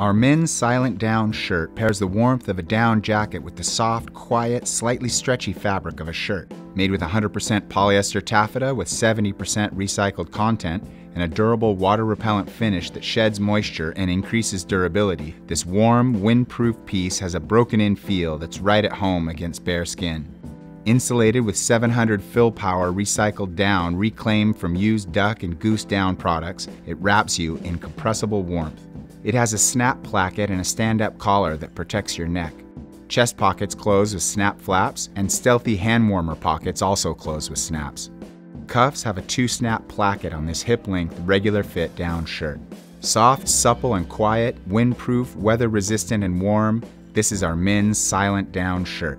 Our men's silent down shirt pairs the warmth of a down jacket with the soft, quiet, slightly stretchy fabric of a shirt. Made with 100% polyester taffeta with 70% recycled content and a durable water repellent finish that sheds moisture and increases durability, this warm, windproof piece has a broken in feel that's right at home against bare skin. Insulated with 700 fill power recycled down reclaimed from used duck and goose down products, it wraps you in compressible warmth. It has a snap placket and a stand-up collar that protects your neck. Chest pockets close with snap flaps, and stealthy hand warmer pockets also close with snaps. Cuffs have a two-snap placket on this hip-length, regular fit down shirt. Soft, supple, and quiet, windproof, weather-resistant, and warm, this is our men's silent down shirt.